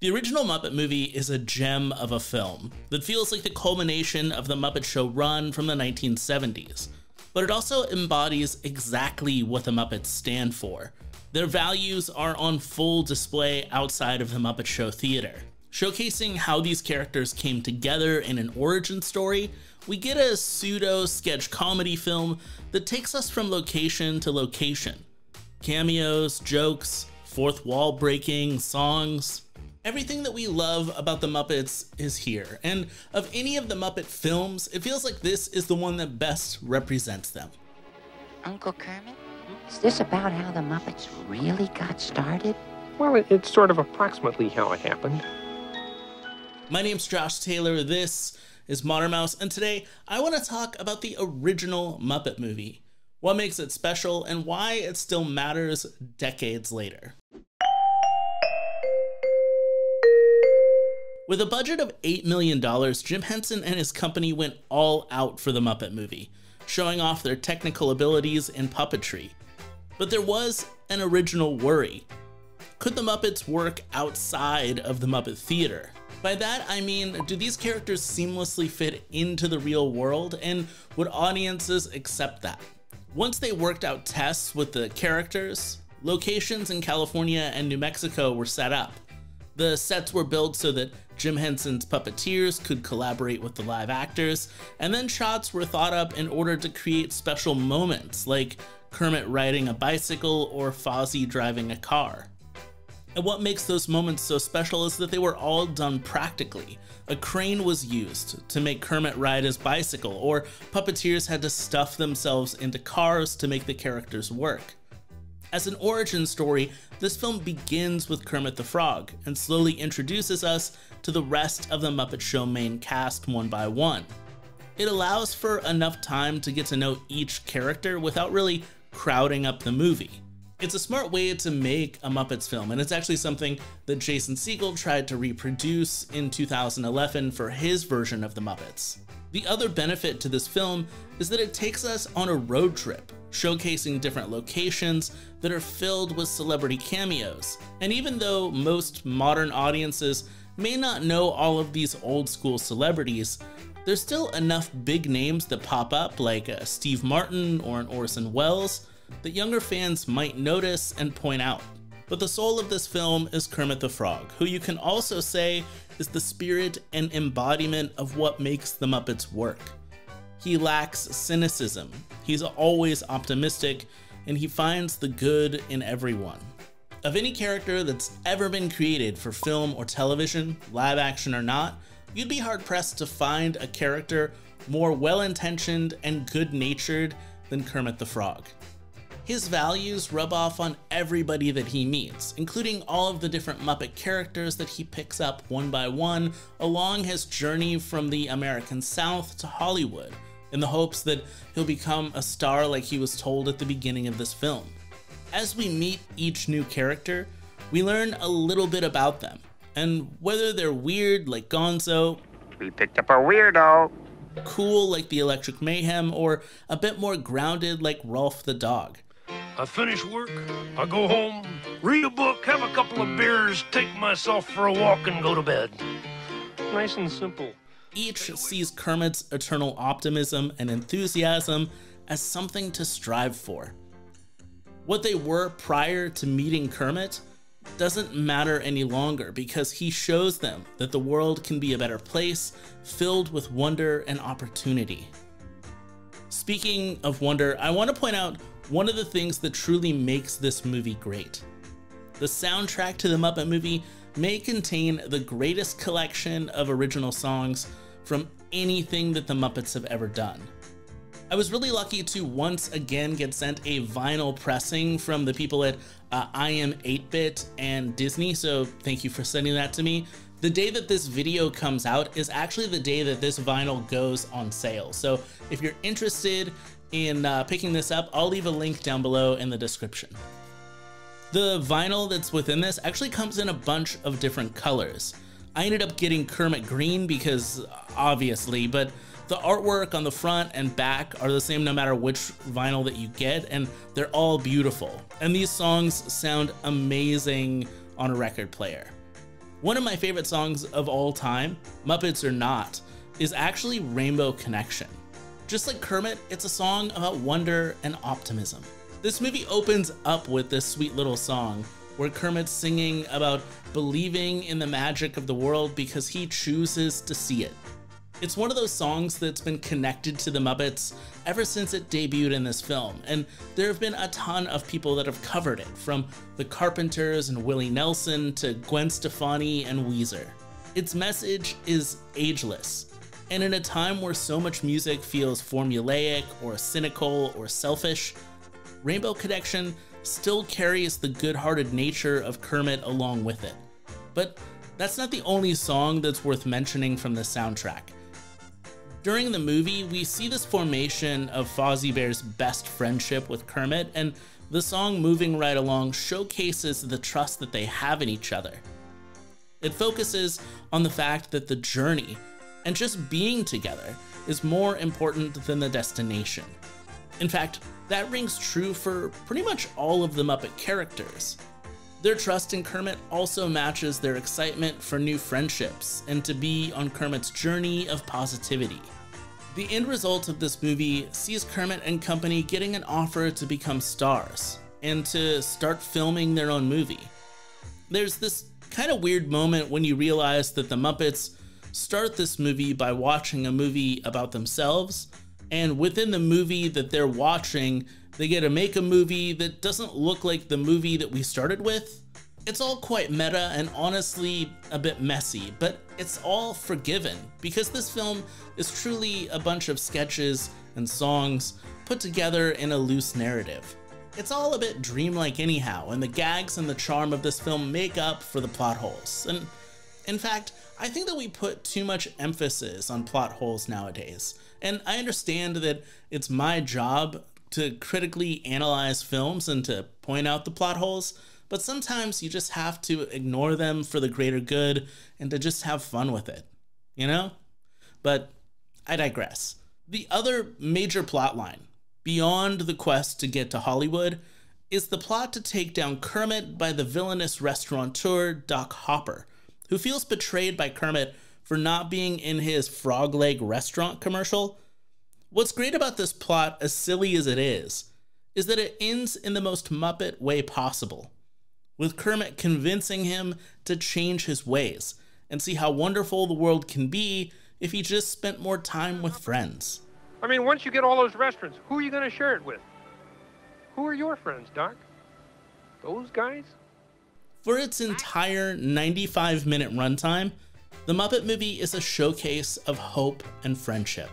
The original Muppet movie is a gem of a film that feels like the culmination of the Muppet Show run from the 1970s, but it also embodies exactly what the Muppets stand for. Their values are on full display outside of the Muppet Show theater. Showcasing how these characters came together in an origin story, we get a pseudo sketch comedy film that takes us from location to location. Cameos, jokes, fourth wall breaking, songs, Everything that we love about the Muppets is here, and of any of the Muppet films, it feels like this is the one that best represents them. Uncle Kermit, is this about how the Muppets really got started? Well, it's sort of approximately how it happened. My name's Josh Taylor, this is Modern Mouse, and today I want to talk about the original Muppet movie, what makes it special, and why it still matters decades later. With a budget of $8 million, Jim Henson and his company went all out for the Muppet movie, showing off their technical abilities in puppetry. But there was an original worry. Could the Muppets work outside of the Muppet Theater? By that, I mean, do these characters seamlessly fit into the real world, and would audiences accept that? Once they worked out tests with the characters, locations in California and New Mexico were set up. The sets were built so that Jim Henson's puppeteers could collaborate with the live actors, and then shots were thought up in order to create special moments, like Kermit riding a bicycle or Fozzie driving a car. And what makes those moments so special is that they were all done practically. A crane was used to make Kermit ride his bicycle, or puppeteers had to stuff themselves into cars to make the characters work. As an origin story, this film begins with Kermit the Frog and slowly introduces us to the rest of the Muppet Show main cast one by one. It allows for enough time to get to know each character without really crowding up the movie. It's a smart way to make a Muppets film, and it's actually something that Jason Segel tried to reproduce in 2011 for his version of the Muppets. The other benefit to this film is that it takes us on a road trip showcasing different locations that are filled with celebrity cameos. And even though most modern audiences may not know all of these old school celebrities, there's still enough big names that pop up like uh, Steve Martin or an Orson Welles that younger fans might notice and point out. But the soul of this film is Kermit the Frog, who you can also say is the spirit and embodiment of what makes the Muppets work. He lacks cynicism, he's always optimistic, and he finds the good in everyone. Of any character that's ever been created for film or television, live action or not, you'd be hard pressed to find a character more well intentioned and good natured than Kermit the Frog. His values rub off on everybody that he meets, including all of the different Muppet characters that he picks up one by one along his journey from the American South to Hollywood, in the hopes that he'll become a star like he was told at the beginning of this film. As we meet each new character, we learn a little bit about them, and whether they're weird like Gonzo, we picked up a weirdo, cool like the Electric Mayhem, or a bit more grounded like Rowlf the dog. I finish work, I go home, read a book, have a couple of beers, take myself for a walk, and go to bed. Nice and simple. Each sees Kermit's eternal optimism and enthusiasm as something to strive for. What they were prior to meeting Kermit doesn't matter any longer because he shows them that the world can be a better place filled with wonder and opportunity. Speaking of wonder, I want to point out one of the things that truly makes this movie great. The soundtrack to the Muppet movie may contain the greatest collection of original songs from anything that the Muppets have ever done. I was really lucky to once again get sent a vinyl pressing from the people at uh, I Am 8-Bit and Disney, so thank you for sending that to me. The day that this video comes out is actually the day that this vinyl goes on sale. So if you're interested in uh, picking this up, I'll leave a link down below in the description. The vinyl that's within this actually comes in a bunch of different colors. I ended up getting Kermit Green because obviously, but the artwork on the front and back are the same no matter which vinyl that you get, and they're all beautiful. And these songs sound amazing on a record player. One of my favorite songs of all time, Muppets or Not, is actually Rainbow Connection. Just like Kermit, it's a song about wonder and optimism. This movie opens up with this sweet little song where Kermit's singing about believing in the magic of the world because he chooses to see it. It's one of those songs that's been connected to the Muppets ever since it debuted in this film, and there have been a ton of people that have covered it, from the Carpenters and Willie Nelson to Gwen Stefani and Weezer. Its message is ageless, and in a time where so much music feels formulaic or cynical or selfish, Rainbow Connection still carries the good hearted nature of Kermit along with it. But that's not the only song that's worth mentioning from the soundtrack. During the movie, we see this formation of Fozzie Bear's best friendship with Kermit, and the song Moving Right Along showcases the trust that they have in each other. It focuses on the fact that the journey and just being together is more important than the destination. In fact, that rings true for pretty much all of the Muppet characters. Their trust in Kermit also matches their excitement for new friendships and to be on Kermit's journey of positivity. The end result of this movie sees Kermit and company getting an offer to become stars and to start filming their own movie. There's this kind of weird moment when you realize that the Muppets start this movie by watching a movie about themselves, and within the movie that they're watching, they get to make a movie that doesn't look like the movie that we started with. It's all quite meta and honestly a bit messy, but it's all forgiven because this film is truly a bunch of sketches and songs put together in a loose narrative. It's all a bit dreamlike anyhow, and the gags and the charm of this film make up for the plot holes. And in fact, I think that we put too much emphasis on plot holes nowadays. And I understand that it's my job to critically analyze films and to point out the plot holes, but sometimes you just have to ignore them for the greater good and to just have fun with it, you know? But I digress. The other major plot line, beyond the quest to get to Hollywood, is the plot to take down Kermit by the villainous restaurateur Doc Hopper, who feels betrayed by Kermit for not being in his frog leg restaurant commercial What's great about this plot, as silly as it is, is that it ends in the most Muppet way possible, with Kermit convincing him to change his ways and see how wonderful the world can be if he just spent more time with friends. I mean, once you get all those restaurants, who are you going to share it with? Who are your friends, Doc? Those guys? For its entire 95 minute runtime, the Muppet movie is a showcase of hope and friendship.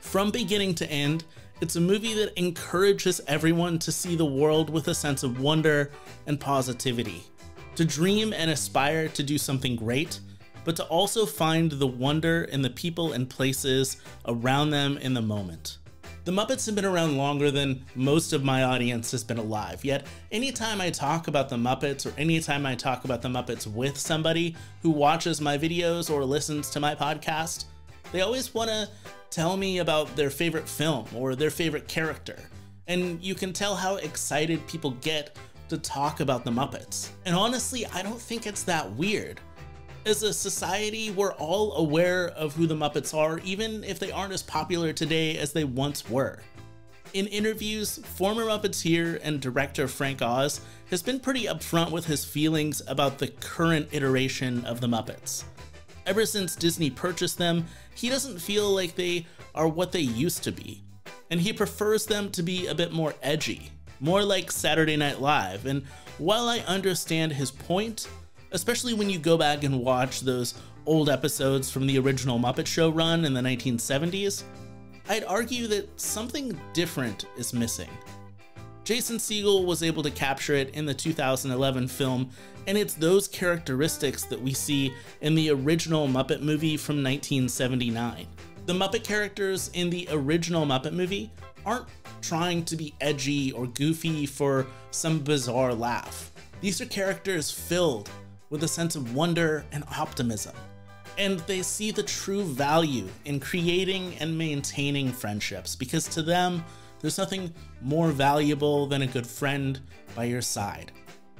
From beginning to end, it's a movie that encourages everyone to see the world with a sense of wonder and positivity, to dream and aspire to do something great, but to also find the wonder in the people and places around them in the moment. The Muppets have been around longer than most of my audience has been alive, yet anytime I talk about the Muppets or anytime I talk about the Muppets with somebody who watches my videos or listens to my podcast, they always want to tell me about their favorite film or their favorite character. And you can tell how excited people get to talk about the Muppets. And honestly, I don't think it's that weird. As a society, we're all aware of who the Muppets are, even if they aren't as popular today as they once were. In interviews, former Muppeteer and director Frank Oz has been pretty upfront with his feelings about the current iteration of the Muppets. Ever since Disney purchased them, he doesn't feel like they are what they used to be. And he prefers them to be a bit more edgy, more like Saturday Night Live. And while I understand his point, especially when you go back and watch those old episodes from the original Muppet Show run in the 1970s, I'd argue that something different is missing. Jason Segel was able to capture it in the 2011 film, and it's those characteristics that we see in the original Muppet movie from 1979. The Muppet characters in the original Muppet movie aren't trying to be edgy or goofy for some bizarre laugh. These are characters filled with a sense of wonder and optimism. And they see the true value in creating and maintaining friendships because to them, there's nothing more valuable than a good friend by your side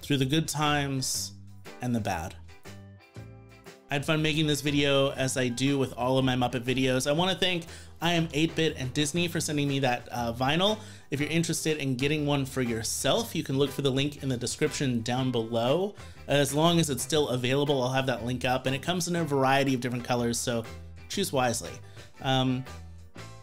through the good times and the bad. I had fun making this video as I do with all of my Muppet videos. I want to thank I Am 8-Bit and Disney for sending me that uh, vinyl. If you're interested in getting one for yourself, you can look for the link in the description down below. As long as it's still available, I'll have that link up, and it comes in a variety of different colors, so choose wisely. Um,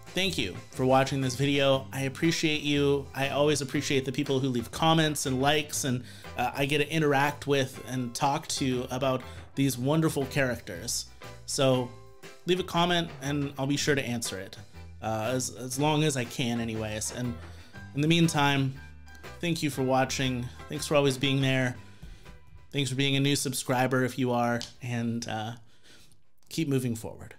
thank you for watching this video. I appreciate you. I always appreciate the people who leave comments and likes, and uh, I get to interact with and talk to about these wonderful characters. So leave a comment and I'll be sure to answer it uh, as, as long as I can, anyways. And in the meantime, thank you for watching. Thanks for always being there. Thanks for being a new subscriber if you are, and uh, keep moving forward.